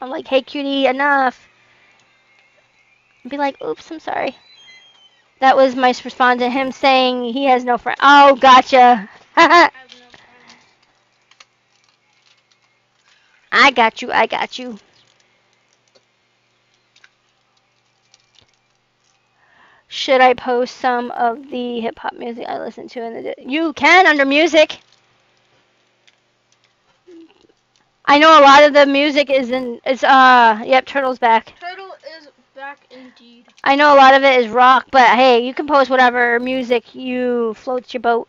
I'm like, hey cutie, enough. Be like, oops, I'm sorry. That was my response to him saying he has no friend. Oh, gotcha. I got you. I got you. Should I post some of the hip hop music I listen to in the You can under music. I know a lot of the music is in it's uh yep, Turtle's back. Turtle is back indeed. I know a lot of it is rock, but hey, you can post whatever music you floats your boat.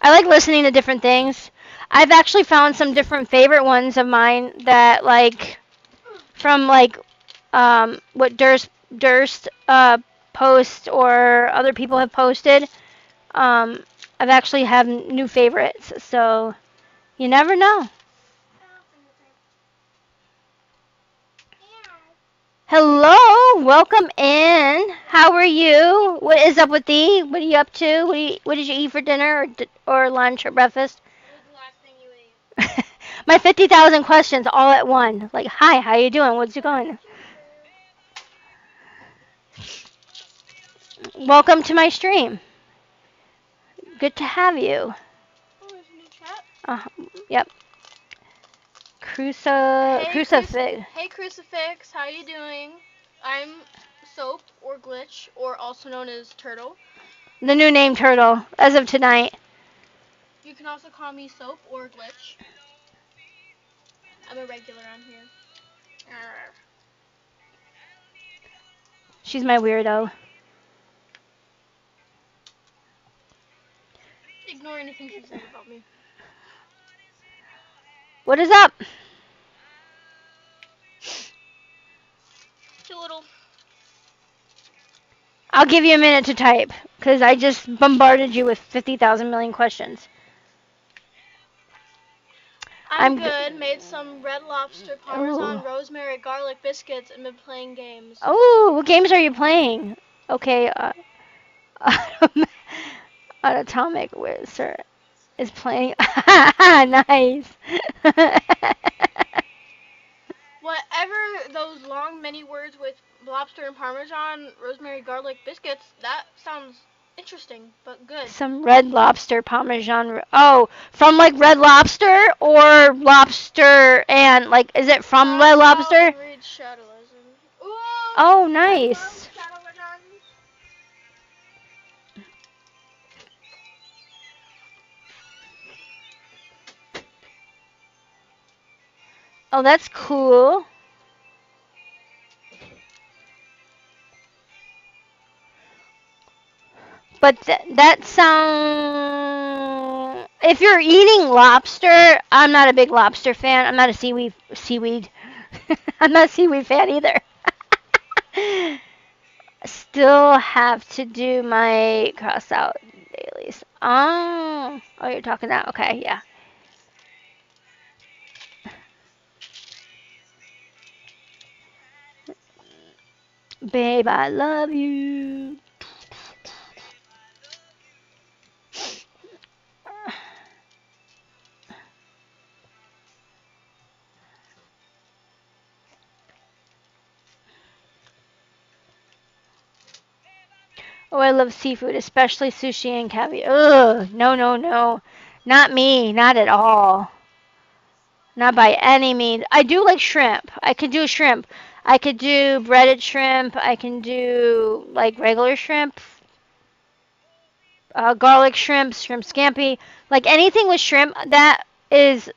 I like listening to different things. I've actually found some different favorite ones of mine that like from like um, what Durst Durst uh, post or other people have posted. Um, I've actually have new favorites, so you never know. Welcome in. How are you? What is up with thee? What are you up to? What, you, what did you eat for dinner or, or lunch or breakfast? What was the last thing you ate? My 50,000 questions all at one. Like, hi, how are you doing? What's you going? Welcome to my stream. Good to have you. Oh, there's a new chat. Uh, yep. Cruci- Hey, crucifix. Hey Crucifix, how are you doing? I'm Soap or Glitch, or also known as Turtle. The new name Turtle, as of tonight. You can also call me Soap or Glitch. I'm a regular on here. Arr. She's my weirdo. Ignore anything she said about me. What is up? I'll give you a minute to type, because I just bombarded you with 50,000 million questions. I'm, I'm good. Made some red lobster, parmesan, Ooh. rosemary, garlic biscuits, and been playing games. Oh, what games are you playing? Okay, uh, Atomic Wizard is playing. nice. Whatever those long many words with lobster and parmesan, rosemary, garlic biscuits, that sounds interesting, but good. Some Red Lobster Parmesan. Oh, from like Red Lobster or Lobster and like, is it from Red Lobster? Ooh, Oh, nice. love Shadow Legend. Oh, that's cool. But th- that sound. If you're eating lobster, I'm not a big lobster fan. I'm not a seaweed seaweed. I'm not a seaweed fan either. Still have to do my Crossout dailies. Oh, oh, you're talking that. Okay, yeah. Babe, I love you. Oh, I love seafood, especially sushi and caviar. Ugh, no, no, no. Not me, not at all. Not by any means. I do like shrimp. I could do shrimp. I could do breaded shrimp. I can do like regular shrimp. Uh, garlic shrimp, shrimp scampi. Like anything with shrimp that is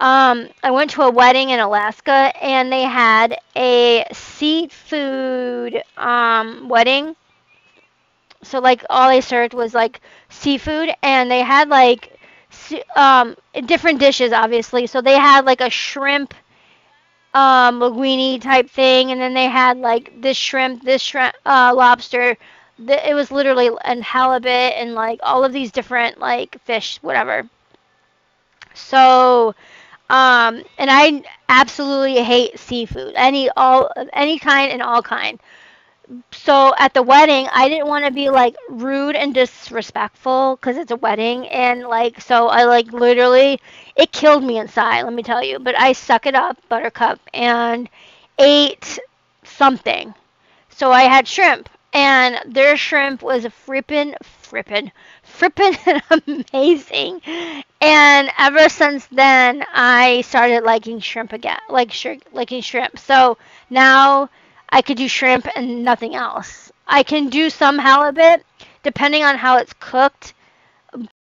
um, I went to a wedding in Alaska and they had a seafood um, wedding. So like all they served was like seafood and they had like um, different dishes obviously. So they had like a shrimp um, linguine type thing and then they had like this shrimp, this shrimp, uh, lobster. The, it was literally and halibut and like all of these different like fish, whatever. So um, and I absolutely hate seafood, any all any kind and all kind. So at the wedding, I didn't want to be like rude and disrespectful because it's a wedding, and like so I like literally it killed me inside. Let me tell you, but I suck it up, Buttercup, and ate something. So I had shrimp, and their shrimp was a frippin' frippin' frippin' amazing. And ever since then, I started liking shrimp again, like sh- liking shrimp. So now I could do shrimp and nothing else. I can do some halibut, depending on how it's cooked.